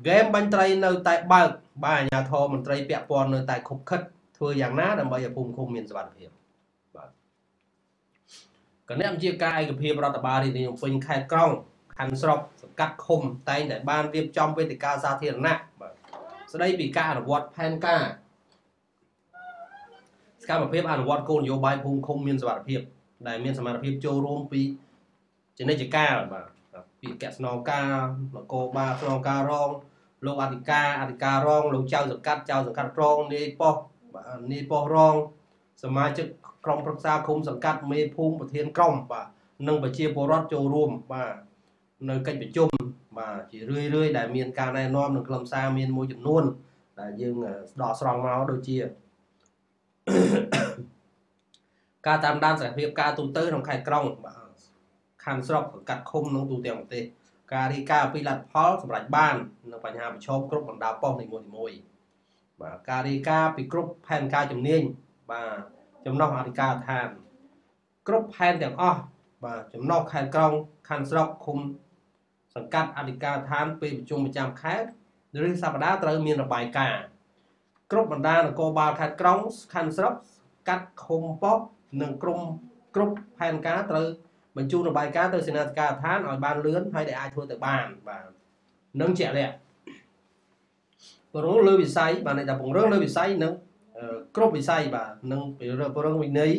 ហ្គេមបាញ់ត្រីនៅតែបើកបាទអាជ្ញាធរមន្ត្រីពាក់ព័ន្ធនៅតែខុបខិតធ្វើយ៉ាងណាដើម្បីឲ្យភូមិឃុំមានសុវត្ថិភាពបាទគណៈវិជាការឯកភាពរដ្ឋបាលរាជធានីភ្នំពេញខេត្តក្រុងខណ្ឌស្រុកសង្កាត់ឃុំតែងតែបានរៀបចំវេទិកាសាធារណៈបាទស្ដីពីការអនុវត្តផែនការសកម្មភាពអនុវត្តគោលនយោបាយភូមិឃុំមានសុវត្ថិភាពដែលមានសមត្ថភាពចូលរួមពីចនិច្ចការបាទពីកស្នងការនគរបាលស្នងការរង លោកអធិការអធិការរងលោកចៅសង្កាត់ចៅសង្កាត់រងនាយប៉ុស្តិ៍បាទនាយប៉ុស្តិ៍រង សមាជិកក្រុមប្រឹក្សាឃុំសង្កាត់មេភូមិប្រធានក្រុមបាទនិងប្រជាពលរដ្ឋចូលរួមបាទនៅកិច្ចប្រជុំបាទជារឿយរឿយដែលមានការណែនាំនិងខ្លឹមសារមានមួយចំនួន ដែលយើងដកស្រង់មកដូចជា ការតាមដានសភាពការទូទៅក្នុងខេត្តក្រុងបាទខណ្ឌស្រុកសង្កាត់ឃុំនិងទូទាំងប្រទេស ការរីកាពីលទ្ធផលសម្រាប់បាននិងបញ្ហាប្រឈមគ្រប់បណ្ដាប៉ុស្តិ៍នីមួយៗបាទការរីកាពីគ្រប់ផែនការជំនាញបាទចំណុះអធិការឋានគ្រប់ផែនទាំងអស់បាទចំណុះខេត្តក្រុងខណ្ឌស្រុកឃុំសង្កាត់អធិការឋានពេលប្រជុំប្រចាំខេត្តឬសប្តាហ៍ត្រូវមានរបាយការណ៍គ្រប់បណ្ដានគរបាលខេត្តក្រុងខណ្ឌស្រុកកាត់ឃុំប៉ុស្តិ៍និងក្រុមគ្រប់ផែនការត្រូវ បញ្ជូនរបាយការណ៍ទៅសេនាធិការដ្ឋានឲ្យបានលឿនហើយដែលអាចធ្វើទៅបានបាទនឹងជាក់លាក់ពង្រឹងលើវិស័យបាទន័យថាពង្រឹងលើវិស័យនឹងគ្រប់វិស័យបាទនឹងពង្រឹងវិន័យ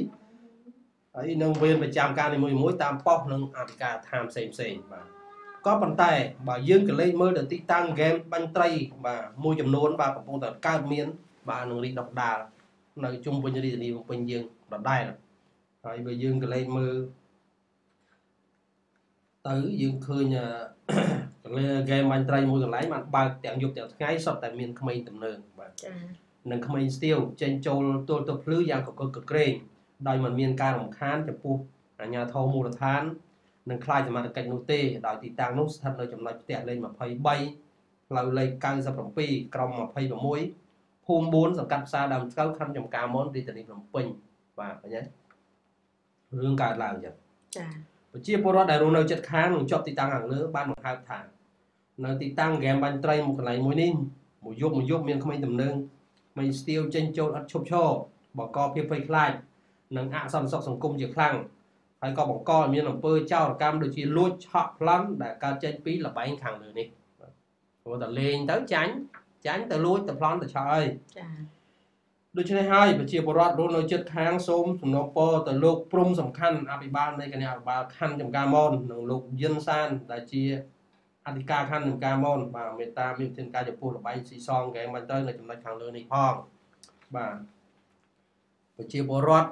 ហើយនឹងវេនប្រចាំការនីមួយៗតាមប៉ុស្តិ៍និងអធិការដ្ឋានផ្សេងផ្សេងបាទក៏ប៉ុន្តែបើយើងក៏លេខមើលទៅទីតាំងហ្គេមបាញ់ត្រីបាទមួយចំនួនបាទកំពុងតែកើតមាន បាទនឹងរីកដុះដាលនៅជុំវិញរាជធានីភ្នំពេញយើងដដែលហើយបើយើងក៏លេខមើល ទៅយើងឃើញហ្គេមបាញ់ត្រីមួយកន្លែងបានបើកទាំងយប់ទាំងថ្ងៃសុទ្ធតែមានក្មេងទំនើងបាទចា៎និងក្មេងស្ទាវចេញចូលទល់ទៅភ្លឺយ៉ាងកកកក្រែងដោយមិនមានការរំខានចំពោះអាជ្ញាធរមូលដ្ឋាននិងខ្លាយសមត្ថកិច្ចនោះទេដោយទីតាំងនោះស្ថិតនៅចំណុចផ្ទះលេខ23ផ្លូវលេខ97ក្រុម26ភូមិ4សង្កាត់ផ្សារដើមស្កៅខណ្ឌចំការមនរាជធានីភ្នំពេញបាទឃើញទេរឿងកើតឡើងចឹងចា៎ ប្រជាពលរដ្ឋដែលរស់នៅជិតខាងនិងជាប់ទីតាំងខាងលើបានបង្ហើបថានៅទីតាំងហ្គេមបាញ់ត្រីមួយកន្លែងមួយនេះមួយយប់មួយយប់មានក្មេងតំណើងមិនស្ទាវចេញចូលអត់ឈប់ឈរបង្កភាពភ័យខ្លាចនិងអសន្តិសុខសង្គមជាខ្លាំងហើយក៏បង្កឲ្យមានអំពើចោរកម្មដូចជាលួចឆក់ប្លន់ដែលកើតចេញពីលបែងខាងលើនេះព្រោះតែលេងទៅចាញ់ចាញ់ទៅលួចទៅប្លន់ទៅឆក់ហើយចា៎ ដូច្នេះហើយប្រជាពលរដ្ឋរស់នៅជិតខាងសូមសំណពរទៅលោកព្រំសំខាន់អភិបាលនៃគណៈអភិបាលខណ្ឌចំការមននិងលោកយិនសានដែលជាអធិការខណ្ឌនឹងការមនបាទមេត្តាមានវិធានការចំពោះលបែងស៊ីសងកែមិនទៅនៅចំណុចខាងលើនេះផងបាទប្រជាពលរដ្ឋ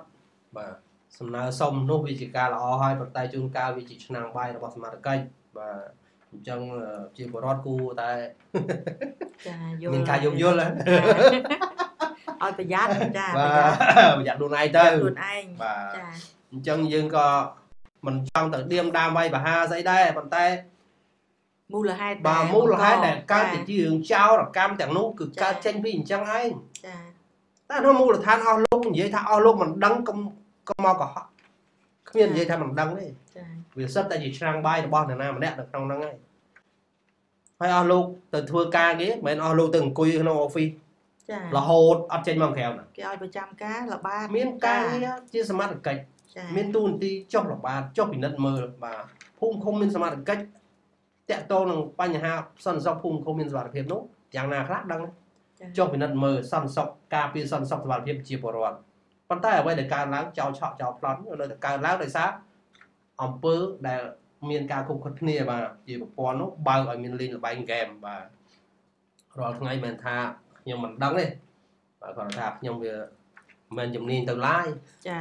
បាទសំណើសុំនោះវាជាការល្អហើយប៉ុន្តែជួនកាលវាជាឆ្នាំងបាយរបស់សមាជិកបាទអញ្ចឹងជាពលរដ្ឋគួរតែចាយល់មានការយោគយល់ ឲ្យប្រយ័ត្នចាប្រយ័ត្នខ្លួនឯងទៅខ្លួនឯងបាទចាអញ្ចឹងយើងក៏មិនចង់ទៅឌៀមដាមវាយបហាស្អីដែរប៉ុន្តែមូលហេតុបាទមូលហេតុដែលកើតជាជារឿងចោរកម្មទាំងនោះគឺកើតចេញពីអញ្ចឹងឯងចាតែក្នុងមូលដ្ឋានអស់លោកនិយាយថាអស់លោកមិនដឹងកុំកុំមកកុហកគ្មាននិយាយថាមិនដឹងទេចាវាសិតតែជាឆ្នាំងបាយរបស់អ្នកណាម្នាក់នៅក្នុងហ្នឹងឯងហើយអស់លោកទៅធ្វើការគេមិនមែនអស់លោកទៅអង្គុយក្នុងអอฟហ្វិសចា រហូតអត់ចេញមកក្រៅណាគេឲ្យប្រចាំការល្បាតមានការងារជាសមត្ថកិច្ចមានទូនទីចុះល្បាតចុះពិនិត្យមើលបាទភូមិឃុំមានសមត្ថកិច្ចតកតងនឹងបញ្ហាសន្តិសុខភូមិឃុំមានសុវត្ថិភាពនោះយ៉ាងណាខ្លះដឹងចុះពិនិត្យមើលសន្តិសុខការពារសន្តិសុខសុវត្ថិភាពជាពលរដ្ឋប៉ុន្តែអ្វីដែលកើនឡើងចោលឆក់ចោលប្លន់នៅតែកើនឡើងដោយសារអង្គើដែលមានការគ្រប់គ្រងគ្នាបាទជាប្រព័ន្ធនោះបើកឲ្យមានលេងល្បែងហ្គេមបាទរាល់ថ្ងៃមិនថា ខ្ញុំមិនដឹងទេបាទគាត់ថាខ្ញុំវាមិនជំនាញទៅឡាយចា